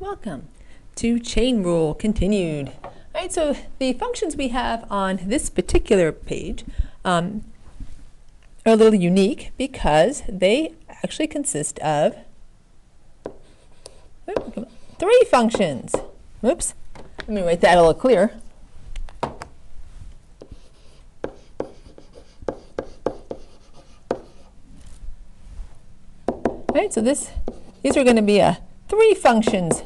Welcome to Chain Rule Continued. All right, so the functions we have on this particular page um, are a little unique because they actually consist of three functions. Oops, let me write that a little clearer. All right, so this, these are going to be a three functions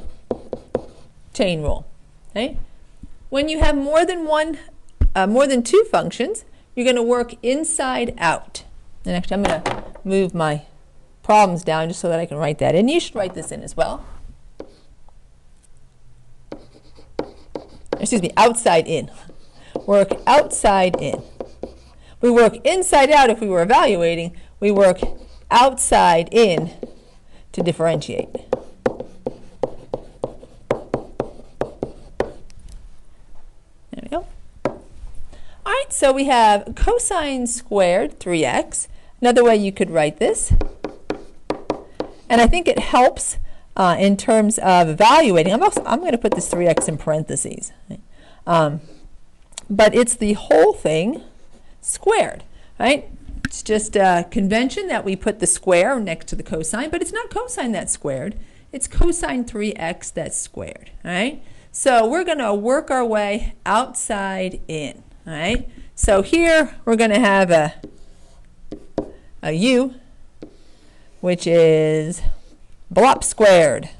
chain rule. Okay? When you have more than one, uh, more than two functions, you're going to work inside out. And actually, I'm going to move my problems down just so that I can write that in. You should write this in as well. Excuse me, outside in. Work outside in. We work inside out if we were evaluating. We work outside in to differentiate. There we go. All right, so we have cosine squared 3x. Another way you could write this. And I think it helps uh, in terms of evaluating. I'm, also, I'm going to put this 3x in parentheses. Um, but it's the whole thing squared, right? It's just a convention that we put the square next to the cosine, but it's not cosine that's squared. It's cosine 3x that's squared, right? So we're going to work our way outside in, right? So here we're going to have a, a u, which is blop squared.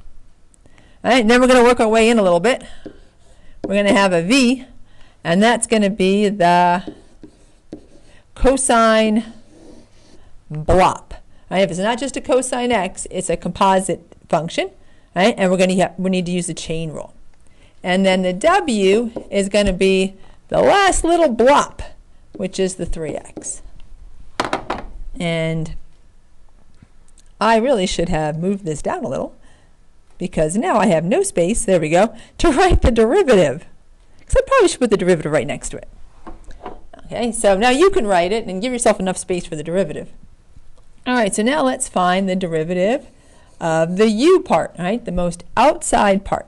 All right, then we're going to work our way in a little bit. We're going to have a v, and that's going to be the cosine blop. Right? If it's not just a cosine x, it's a composite function, right? And we're going to we need to use the chain rule. And then the w is going to be the last little blop, which is the 3x. And I really should have moved this down a little because now I have no space, there we go, to write the derivative. Because I probably should put the derivative right next to it. Okay, so now you can write it and give yourself enough space for the derivative. All right, so now let's find the derivative of the u part, right? The most outside part,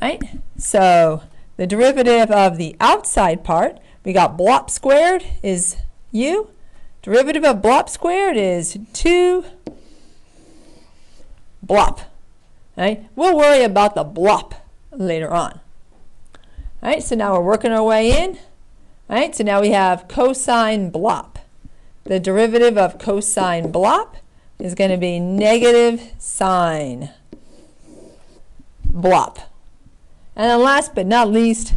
right? So the derivative of the outside part, we got blop squared is u. Derivative of blop squared is 2 blop, right? We'll worry about the blop later on. All right, so now we're working our way in. All right, so now we have cosine blop. The derivative of cosine blop is going to be negative sine blop. And then last but not least,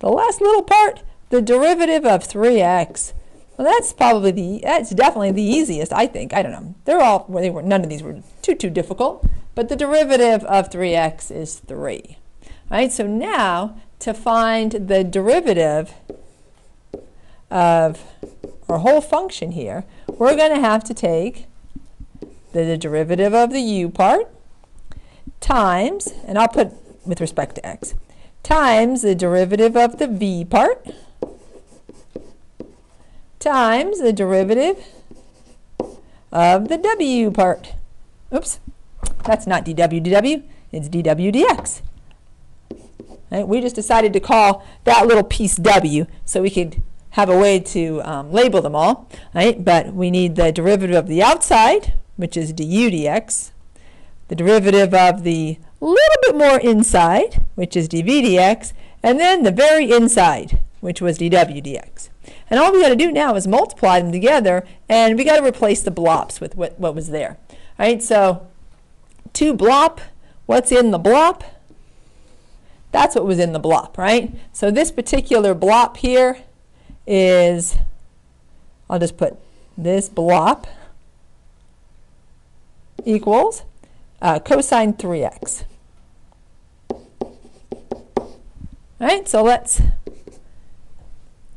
the last little part, the derivative of 3x. Well, that's probably the, that's definitely the easiest, I think. I don't know. They're all, well, they were, none of these were too, too difficult. But the derivative of 3x is 3. All right, so now to find the derivative of our whole function here, we're going to have to take the, the derivative of the u part times, and I'll put with respect to x, times the derivative of the v part times the derivative of the w part. Oops, that's not dw dw, it's dw dx. Right? We just decided to call that little piece w so we could have a way to um, label them all, right? But we need the derivative of the outside, which is du dx, the derivative of the little bit more inside, which is dv dx, and then the very inside, which was dw dx. And all we got to do now is multiply them together, and we got to replace the blops with what, what was there. All right, so 2 blop, what's in the blop? That's what was in the blop, right? So this particular blop here is, I'll just put this blop equals uh, cosine 3x. All right, so let's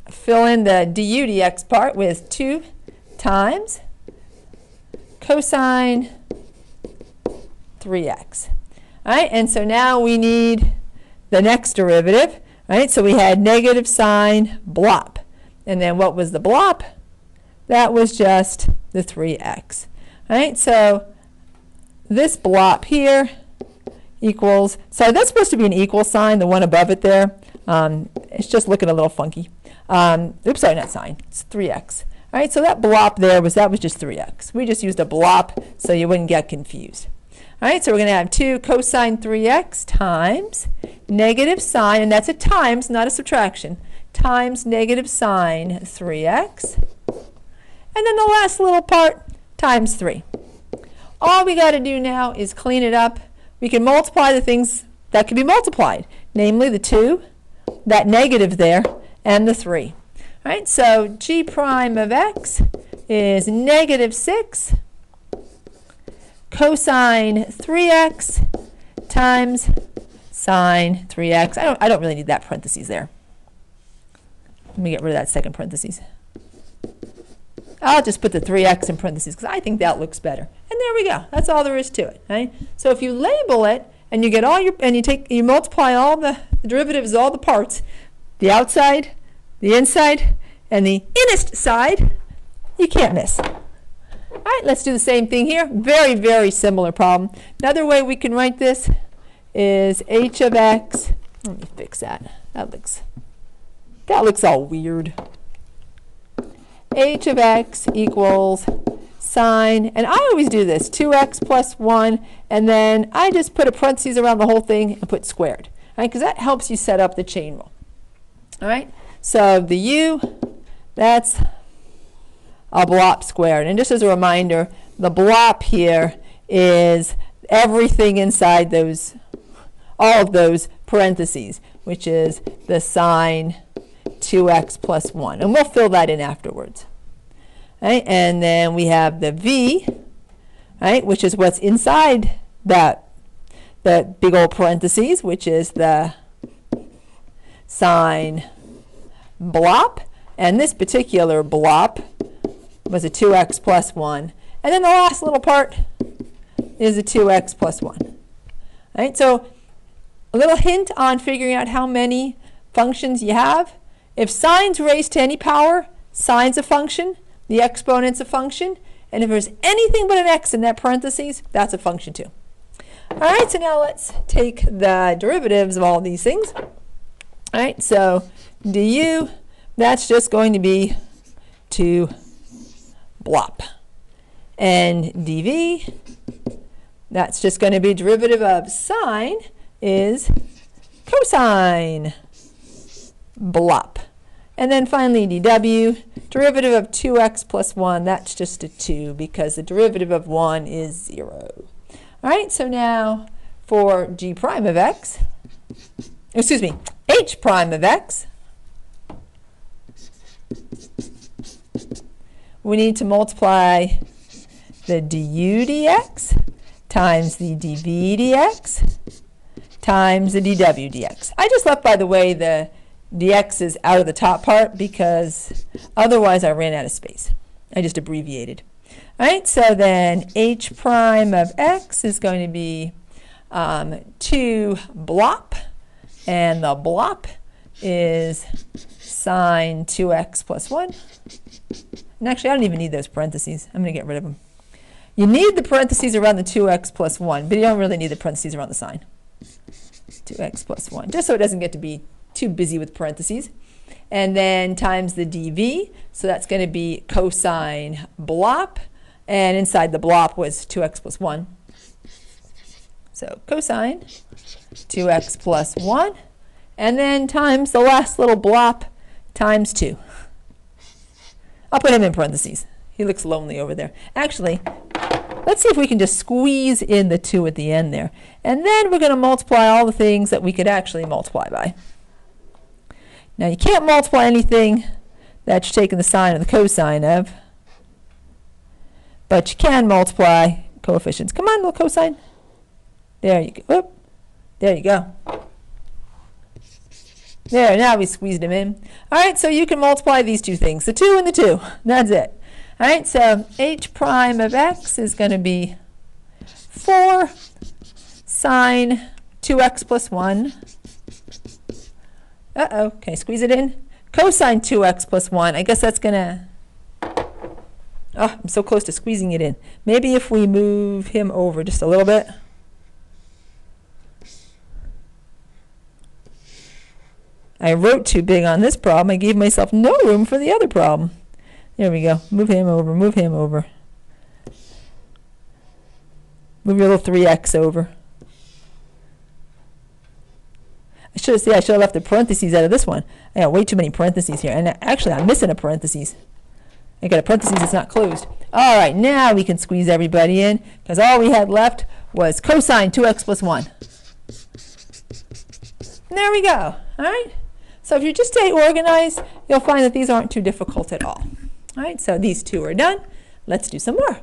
fill in the du dx part with 2 times cosine 3x. All right, and so now we need the next derivative. Right, so we had negative sine blop. And then what was the blop? That was just the 3x. Right, so this blop here equals, so that's supposed to be an equal sign, the one above it there. Um, it's just looking a little funky. Um, oops, sorry, not sign, it's 3x. All right, so that blop there was, that was just 3x. We just used a blop so you wouldn't get confused. All right, so we're going to have 2 cosine 3x times negative sine, and that's a times, not a subtraction, times negative sine 3x. And then the last little part, times 3. All we got to do now is clean it up. We can multiply the things that can be multiplied, namely the 2, that negative there, and the 3. All right, so g prime of x is negative 6 cosine 3x times sine 3x. I don't, I don't really need that parentheses there. Let me get rid of that second parentheses. I'll just put the 3x in parentheses because I think that looks better. And there we go. That's all there is to it. Right? So if you label it and you get all your and you take you multiply all the, derivatives, all the parts, the outside, the inside, and the innest side, you can't miss. All right, let's do the same thing here. Very, very similar problem. Another way we can write this is h of x. Let me fix that. That looks that looks all weird. h of x equals sine, and I always do this, 2x plus 1, and then I just put a parentheses around the whole thing and put squared, right? Because that helps you set up the chain rule. All right, so the u, that's a blop squared. And just as a reminder, the blop here is everything inside those, all of those parentheses, which is the sine 2x plus 1. And we'll fill that in afterwards. Right? And then we have the v, right, which is what's inside that, that big old parentheses, which is the sine blop. And this particular blop was a 2x plus 1. And then the last little part is a 2x plus 1. Right? So a little hint on figuring out how many functions you have. If sine's raised to any power, sine's a function, the exponent's a function, and if there's anything but an x in that parentheses, that's a function too. All right, so now let's take the derivatives of all these things. All right, so du, that's just going to be 2 blop. And dv, that's just going to be derivative of sine is cosine blop. And then finally dw, derivative of 2x plus 1, that's just a 2 because the derivative of 1 is 0. All right, so now for g prime of x, excuse me, h prime of x, we need to multiply the du dx times the dv dx times the dw dx. I just left, by the way, the dx is out of the top part because otherwise I ran out of space. I just abbreviated. All right, so then h prime of x is going to be um, 2 blop, and the blop is sine 2x plus 1. And actually, I don't even need those parentheses. I'm going to get rid of them. You need the parentheses around the 2x plus 1, but you don't really need the parentheses around the sine. 2x plus 1, just so it doesn't get to be too busy with parentheses. And then times the dv, so that's going to be cosine blop, and inside the blop was 2x plus 1. So cosine 2x plus 1, and then times the last little blop times 2. I'll put him in parentheses. He looks lonely over there. Actually, let's see if we can just squeeze in the 2 at the end there. And then we're going to multiply all the things that we could actually multiply by. Now, you can't multiply anything that you're taking the sine or the cosine of, but you can multiply coefficients. Come on, little cosine. There you go. Oop. There you go. There, now we squeezed them in. All right, so you can multiply these two things, the 2 and the 2. That's it. All right, so h prime of x is going to be 4 sine 2x plus 1. Uh-oh, can I squeeze it in? Cosine 2x plus 1, I guess that's going to, oh, I'm so close to squeezing it in. Maybe if we move him over just a little bit. I wrote too big on this problem. I gave myself no room for the other problem. There we go. Move him over, move him over. Move your little 3x over. I should have, see, I should have left the parentheses out of this one. I got way too many parentheses here. And actually, I'm missing a parentheses. I got a parentheses that's not closed. All right, now we can squeeze everybody in because all we had left was cosine 2x plus 1. There we go. All right. So if you just stay organized, you'll find that these aren't too difficult at all. All right, so these two are done. Let's do some more.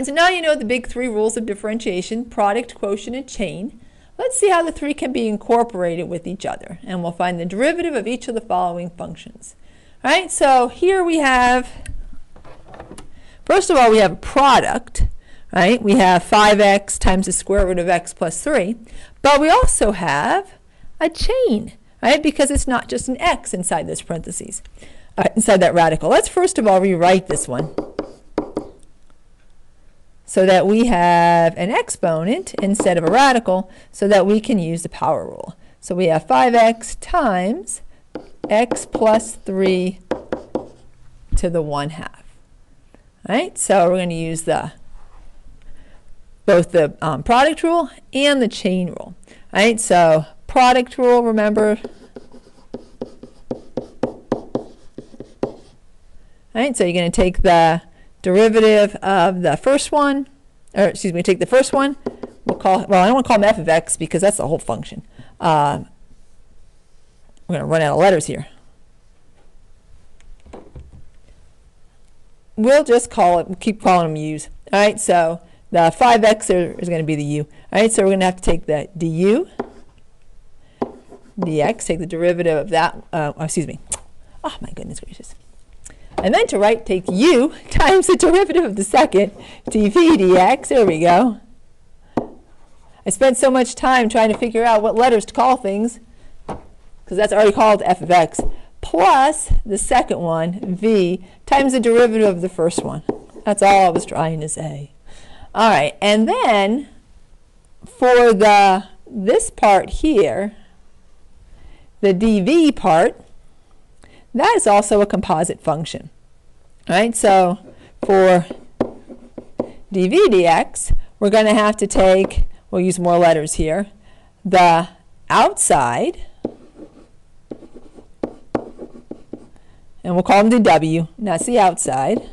So now you know the big three rules of differentiation, product, quotient, and chain. Let's see how the three can be incorporated with each other. And we'll find the derivative of each of the following functions. All right, so here we have, first of all, we have a product, right? We have 5x times the square root of x plus 3. But we also have a chain, right? Because it's not just an x inside this parentheses, uh, inside that radical. Let's first of all rewrite this one so that we have an exponent instead of a radical so that we can use the power rule. So we have 5x times x plus 3 to the 1 half. All right, so we're going to use the both the um, product rule and the chain rule. All right, so product rule, remember. All right, so you're going to take the derivative of the first one, or excuse me, take the first one, we'll call, well, I don't want to call them f of x because that's the whole function. Uh, we're going to run out of letters here. We'll just call it, keep calling them u's. All right, so the 5x is going to be the u. All right, so we're going to have to take the du, dx, take the derivative of that, uh, oh, excuse me. Oh, my goodness gracious. And then to write, take u times the derivative of the second, dv dx. There we go. I spent so much time trying to figure out what letters to call things, because that's already called f of x, plus the second one, v, times the derivative of the first one. That's all I was trying to say. All right, and then for the this part here, the dv part, that is also a composite function. Right, so for dv dx, we're going to have to take, we'll use more letters here, the outside, and we'll call them the dw, that's the outside,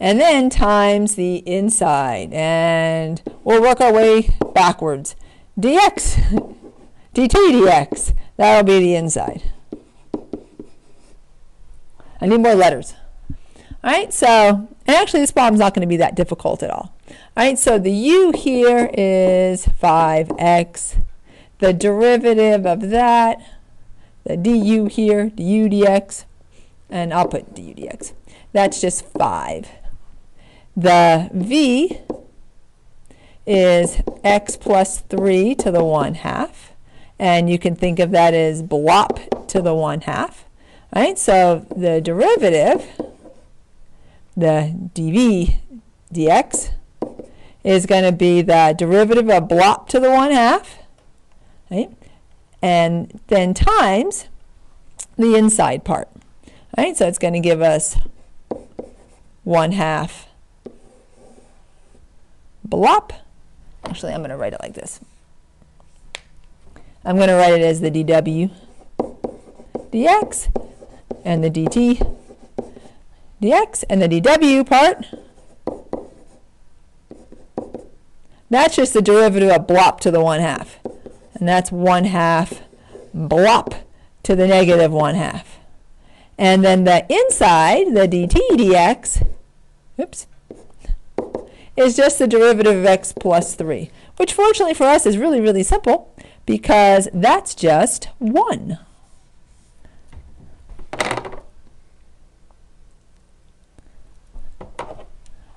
and then times the inside, and we'll work our way backwards. dx, dt dx, that'll be the inside. I need more letters. All right, so, and actually this problem's not going to be that difficult at all. All right, so the u here is 5x. The derivative of that, the du here, du dx, and I'll put du dx. That's just 5. The v is x plus 3 to the 1 half. And you can think of that as blop to the 1 half. Right? So the derivative, the dv dx, is going to be the derivative of blop to the 1 half. Right? And then times the inside part. Right? So it's going to give us 1 half blop. Actually, I'm going to write it like this. I'm going to write it as the dw dx and the dt dx and the dw part. That's just the derivative of blop to the 1 half. And that's 1 half blop to the negative 1 half. And then the inside, the dt dx, oops, is just the derivative of x plus 3, which fortunately for us is really, really simple because that's just 1.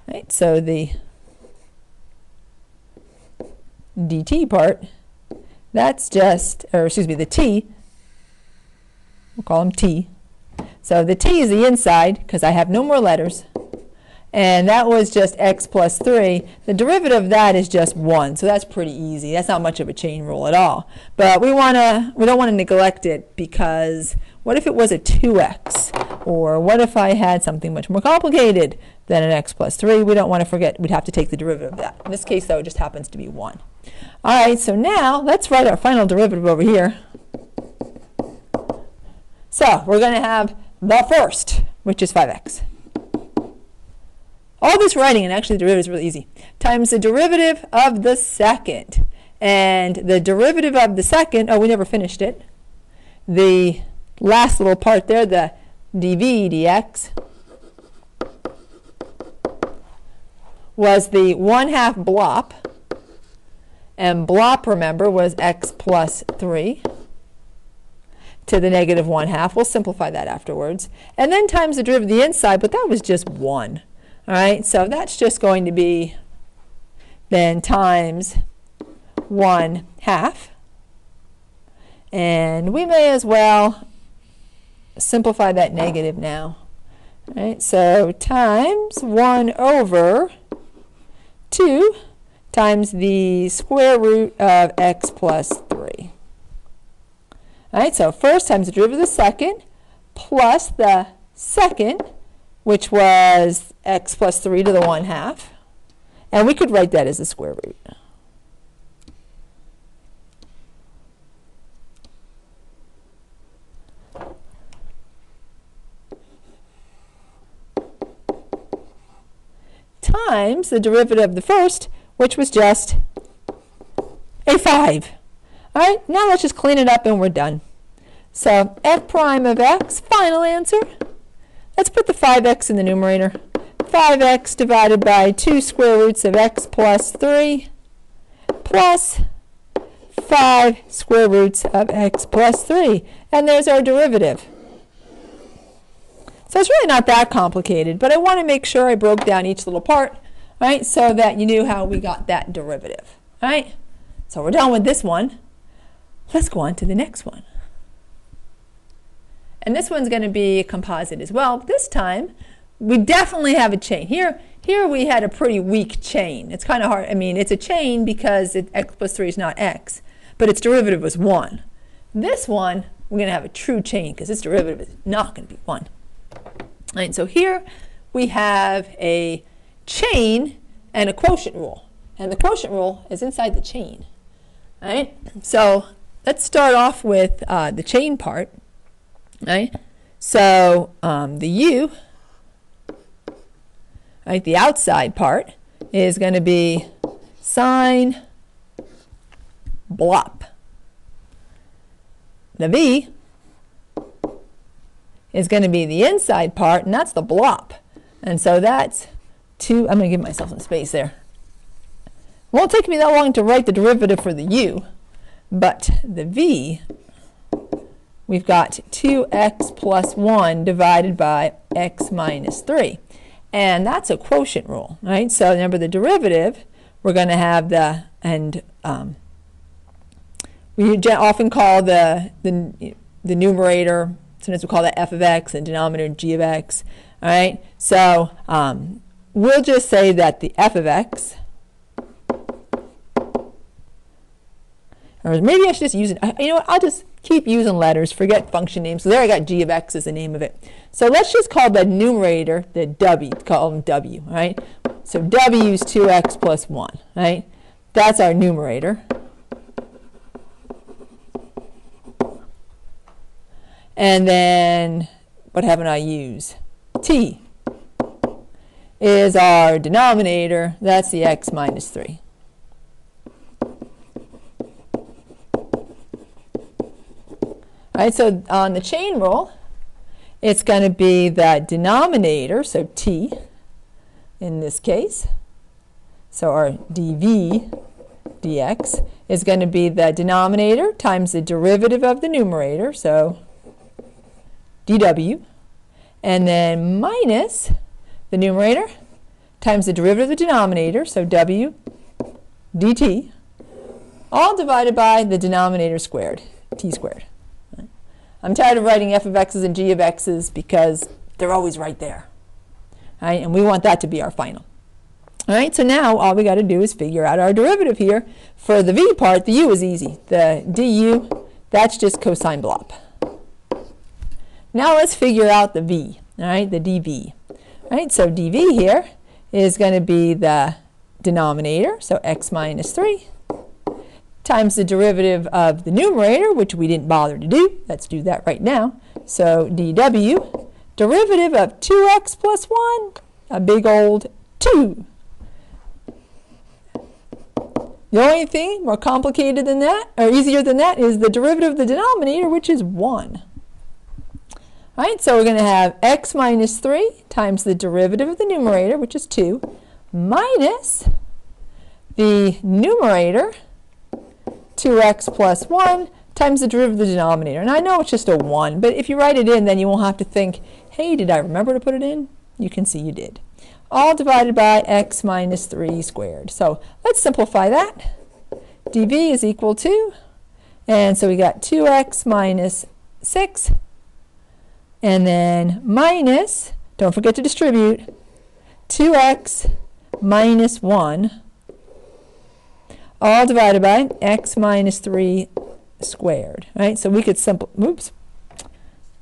Right, so the dt part, that's just, or excuse me, the t, we'll call them t. So the t is the inside because I have no more letters. And that was just x plus 3. The derivative of that is just 1, so that's pretty easy. That's not much of a chain rule at all. But we, wanna, we don't want to neglect it because what if it was a 2x? Or what if I had something much more complicated than an x plus 3? We don't want to forget we'd have to take the derivative of that. In this case, though, it just happens to be 1. All right, so now let's write our final derivative over here. So we're going to have the first, which is 5x. All this writing, and actually the derivative is really easy, times the derivative of the second. And the derivative of the second, oh, we never finished it. The last little part there, the dv dx, was the 1 half blop. And blop, remember, was x plus 3 to the negative 1 half. We'll simplify that afterwards. And then times the derivative of the inside, but that was just 1. All right, so that's just going to be then times 1 half. And we may as well simplify that negative now. All right, so times 1 over 2 times the square root of x plus 3. All right, so first times the derivative of the second plus the second which was x plus 3 to the 1 half. And we could write that as the square root. times the derivative of the first, which was just a 5. All right, now let's just clean it up and we're done. So f prime of x, final answer, Let's put the 5x in the numerator. 5x divided by 2 square roots of x plus 3 plus 5 square roots of x plus 3. And there's our derivative. So it's really not that complicated, but I want to make sure I broke down each little part, right, so that you knew how we got that derivative. Right? So we're done with this one. Let's go on to the next one. And this one's going to be a composite as well. This time, we definitely have a chain. Here, here we had a pretty weak chain. It's kind of hard. I mean, it's a chain because it, x plus 3 is not x, but its derivative was 1. This one, we're going to have a true chain because its derivative is not going to be 1. And so here we have a chain and a quotient rule. And the quotient rule is inside the chain. Right? So let's start off with uh, the chain part. Right? So um, the U, right, the outside part, is going to be sine blop. The V is going to be the inside part, and that's the blop. And so that's 2, I'm going to give myself some space there. Won't take me that long to write the derivative for the u, but the v we've got 2x plus 1 divided by x minus 3. And that's a quotient rule, right? So remember the derivative, we're going to have the, and um, we often call the, the, the numerator, sometimes we call that f of x, and denominator g of x, all right? So um, we'll just say that the f of x, or maybe I should just use it, you know what, I'll just keep using letters, forget function names. So there I got g of x as the name of it. So let's just call the numerator the w, call them w, right? So w is 2x plus 1, right? That's our numerator. And then, what haven't I used? t is our denominator. That's the x minus 3. Right, so on the chain rule, it's going to be the denominator, so t in this case. So our dv dx is going to be the denominator times the derivative of the numerator, so dw, and then minus the numerator times the derivative of the denominator, so w dt, all divided by the denominator squared, t squared. I'm tired of writing f of x's and g of x's because they're always right there. Right, and we want that to be our final. All right, so now all we got to do is figure out our derivative here. For the v part, the u is easy. The du, that's just cosine blop. Now let's figure out the v, all right, the dv. All right, so dv here is going to be the denominator, so x minus 3, times the derivative of the numerator, which we didn't bother to do. Let's do that right now. So dw, derivative of 2x plus 1, a big old 2. The only thing more complicated than that, or easier than that, is the derivative of the denominator, which is 1. All right, so we're going to have x minus 3 times the derivative of the numerator, which is 2, minus the numerator, 2x plus 1, times the derivative of the denominator. And I know it's just a 1, but if you write it in, then you won't have to think, hey, did I remember to put it in? You can see you did all divided by x minus 3 squared. So let's simplify that. dv is equal to, and so we got 2x minus 6, and then minus, don't forget to distribute, 2x minus 1, all divided by x minus 3 squared. Right? So we could simple, oops,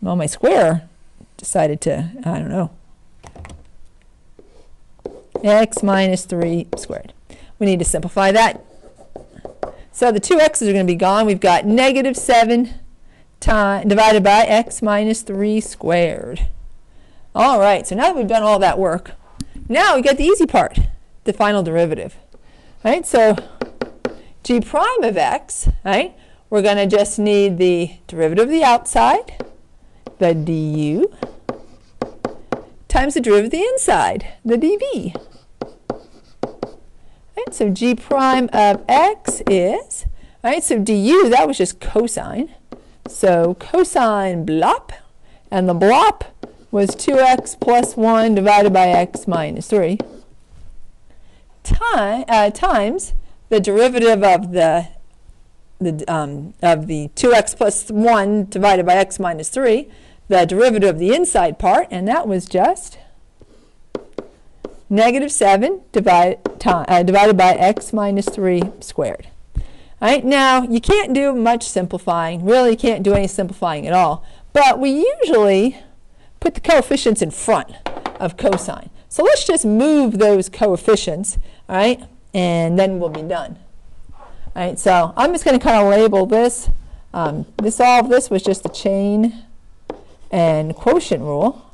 well, my square decided to, I don't know, x minus 3 squared. We need to simplify that. So the two x's are going to be gone. We've got negative 7 time, divided by x minus 3 squared. All right, so now that we've done all that work, now we get the easy part, the final derivative. Right, so g prime of x, right, we're going to just need the derivative of the outside, the du, times the derivative of the inside, the dv. Right, so g prime of x is, right, so du, that was just cosine. So cosine blop, and the blop was 2x plus 1 divided by x minus 3 time, uh, times the derivative of the, the um, of the 2x plus 1 divided by x minus 3, the derivative of the inside part, and that was just negative 7 divide, uh, divided by x minus 3 squared. All right, now you can't do much simplifying. Really, you can't do any simplifying at all. But we usually put the coefficients in front of cosine. So let's just move those coefficients, all right, and then we'll be done. All right, so I'm just going to kind of label this. Um, this all of this was just the chain and quotient rule.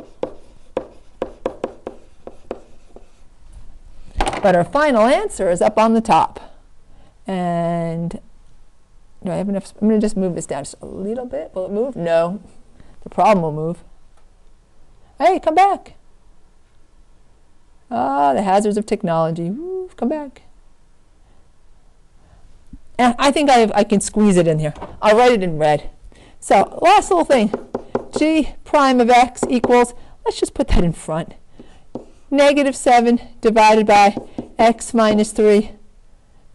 But our final answer is up on the top. And do I have enough? I'm going to just move this down just a little bit. Will it move? No. The problem will move. Hey, come back. Ah, the hazards of technology. Come back. And I think I, I can squeeze it in here. I'll write it in red. So last little thing. g prime of x equals, let's just put that in front. Negative 7 divided by x minus 3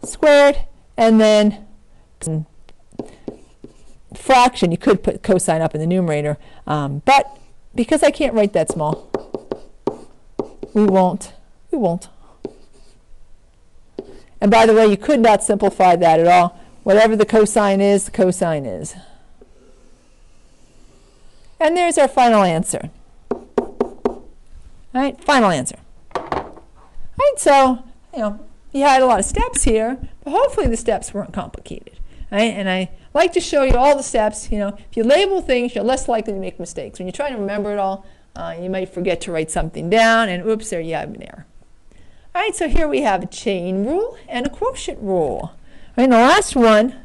squared, and then fraction, you could put cosine up in the numerator, um, but because I can't write that small, we won't. We won't. And by the way, you could not simplify that at all. Whatever the cosine is, the cosine is. And there's our final answer. All right, final answer. All right, so, you know, you had a lot of steps here, but hopefully the steps weren't complicated. Right? And I like to show you all the steps. You know, if you label things, you're less likely to make mistakes. When you're trying to remember it all, uh, you might forget to write something down, and oops, there you have an error. All right, so here we have a chain rule and a quotient rule. Right, the last one,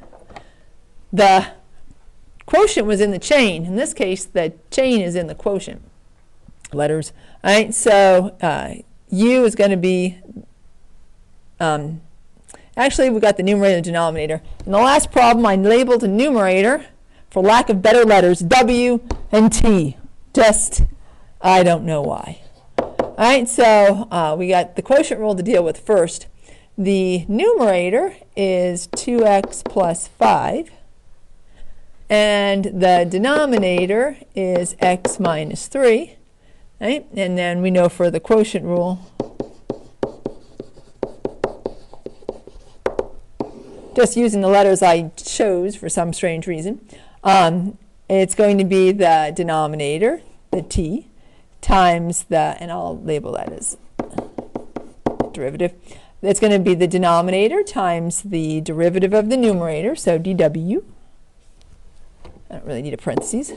the quotient was in the chain. In this case, the chain is in the quotient letters. All right, so uh, U is going to be um, Actually, we got the numerator and denominator. In the last problem, I labeled a numerator, for lack of better letters, W and T. Just, I don't know why. All right, so uh, we got the quotient rule to deal with first. The numerator is 2x plus 5, and the denominator is x minus 3. right? And then we know for the quotient rule, just using the letters I chose for some strange reason, um, it's going to be the denominator, the t, times the, and I'll label that as derivative. It's going to be the denominator times the derivative of the numerator, so dw. I don't really need a parentheses.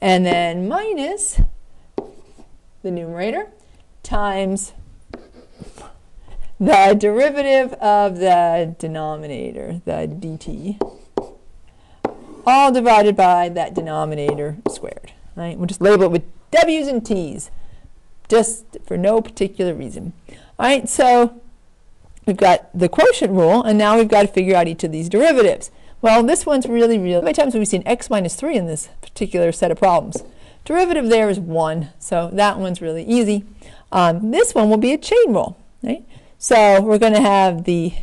And then minus the numerator times the derivative of the denominator, the dt, all divided by that denominator squared. Right? We'll just label it with w's and t's, just for no particular reason. All right, so we've got the quotient rule, and now we've got to figure out each of these derivatives. Well, this one's really, really, how many times have we seen x minus 3 in this particular set of problems? Derivative there is 1, so that one's really easy. Um, this one will be a chain rule. Right? So we're going to have the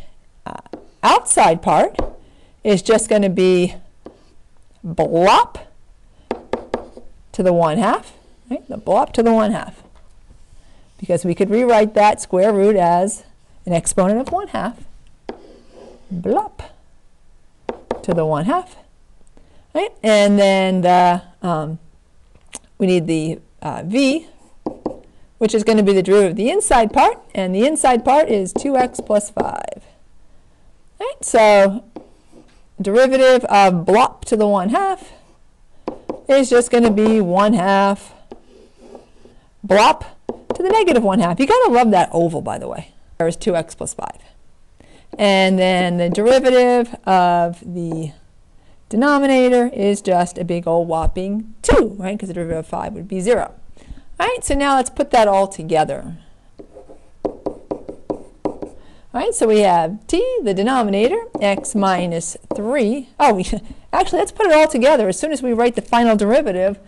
uh, outside part is just going to be blop to the 1 half, right? the blop to the 1 half. Because we could rewrite that square root as an exponent of 1 half, blop to the 1 half. Right? And then the, um, we need the uh, v, which is going to be the derivative of the inside part, and the inside part is 2x plus 5. Right? So derivative of blop to the 1 half is just going to be 1 half blop to the negative 1 half. You got to love that oval, by the way. There is 2x plus 5. And then the derivative of the denominator is just a big old whopping 2, right? Because the derivative of 5 would be 0. All right, so now let's put that all together. All right, so we have t, the denominator, x minus 3. Oh, we, actually, let's put it all together as soon as we write the final derivative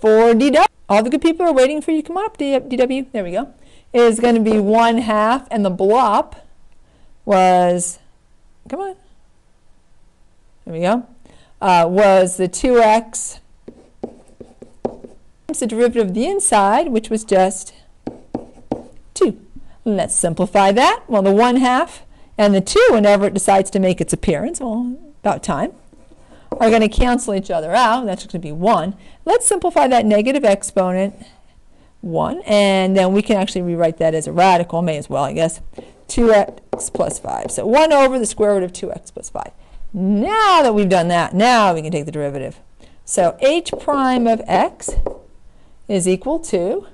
for dw. All the good people are waiting for you. Come on up, dw. There we go. Is going to be 1 half, and the blop was, come on, there we go, uh, was the 2x times the derivative of the inside, which was just 2. Let's simplify that. Well, the 1 half and the 2, whenever it decides to make its appearance, well, about time, are going to cancel each other out. That's going to be 1. Let's simplify that negative exponent 1, and then we can actually rewrite that as a radical, may as well, I guess. 2x plus 5. So 1 over the square root of 2x plus 5. Now that we've done that, now we can take the derivative. So h prime of x is equal to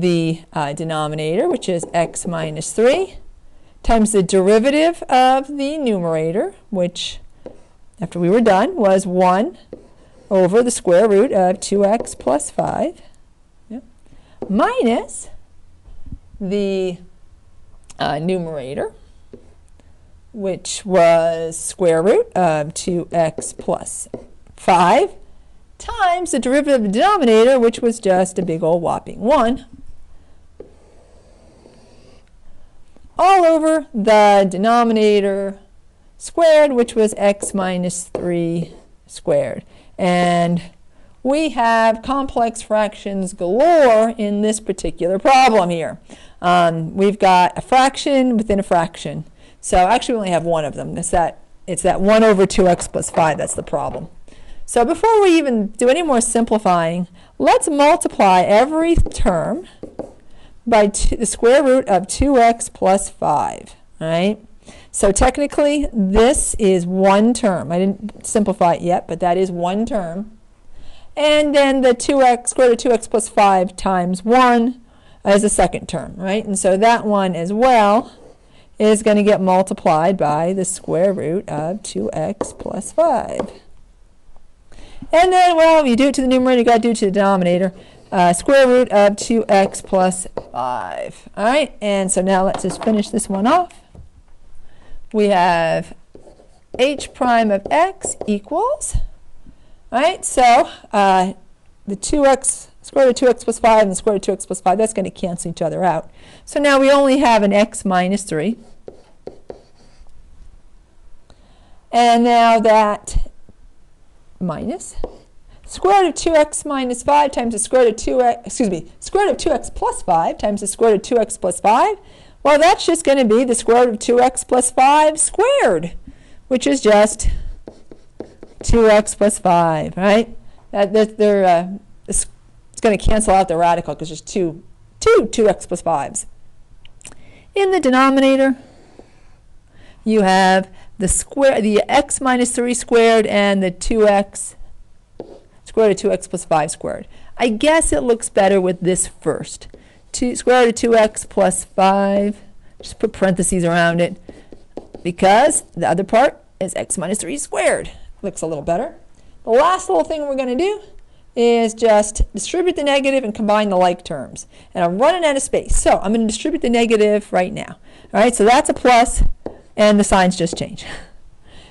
the uh, denominator, which is x minus 3, times the derivative of the numerator, which, after we were done, was 1 over the square root of 2x plus 5, yep, minus the uh, numerator, which was square root of 2x plus 5, times the derivative of the denominator, which was just a big old whopping 1, all over the denominator squared, which was x minus 3 squared. And we have complex fractions galore in this particular problem here. Um, we've got a fraction within a fraction. So actually we only have one of them. It's that, it's that 1 over 2x plus 5 that's the problem. So before we even do any more simplifying, let's multiply every term by the square root of 2x plus 5. All right? So technically, this is one term. I didn't simplify it yet, but that is one term. And then the 2x, square root of 2x plus 5 times 1 as a second term, right? And so that one as well is going to get multiplied by the square root of 2x plus 5. And then, well, you do it to the numerator, you got to do it to the denominator. Uh, square root of 2x plus 5. All right, and so now let's just finish this one off. We have h prime of x equals all right, so uh, the 2x, square root of 2x plus 5 and the square root of 2x plus 5, that's going to cancel each other out. So now we only have an x minus 3. And now that minus square root of 2x minus 5 times the square root of 2x, excuse me, square root of 2x plus 5 times the square root of 2x plus 5. Well, that's just going to be the square root of 2x plus 5 squared, which is just 2x plus 5, right? That, that they're, uh, it's, it's going to cancel out the radical because there's two, two 2x plus 5s. In the denominator, you have the square, the x minus 3 squared and the 2x square root of 2x plus 5 squared. I guess it looks better with this first. Two, square root of 2x plus 5, just put parentheses around it, because the other part is x minus 3 squared. Looks a little better. The last little thing we're going to do is just distribute the negative and combine the like terms. And I'm running out of space, so I'm going to distribute the negative right now. All right, so that's a plus, and the signs just change.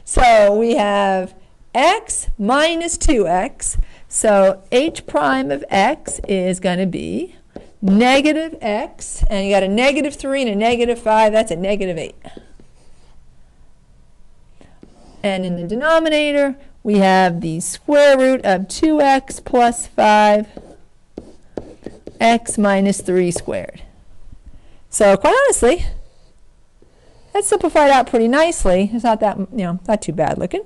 So we have x minus 2x. So h prime of x is going to be negative x, and you got a negative 3 and a negative 5, that's a negative 8. And in the denominator, we have the square root of 2x plus 5, x minus 3 squared. So quite honestly, that's simplified out pretty nicely. It's not that, you know, not too bad looking.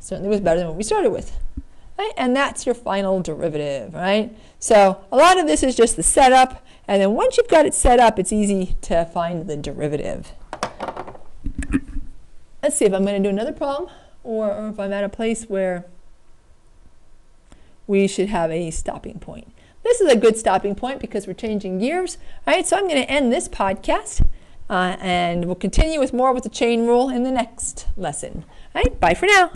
Certainly was better than what we started with. Right? And that's your final derivative, right? So a lot of this is just the setup, and then once you've got it set up, it's easy to find the derivative. Let's see if I'm going to do another problem or, if I'm at a place where we should have a stopping point. This is a good stopping point because we're changing gears. All right, so I'm going to end this podcast uh, and we'll continue with more with the chain rule in the next lesson. All right, bye for now.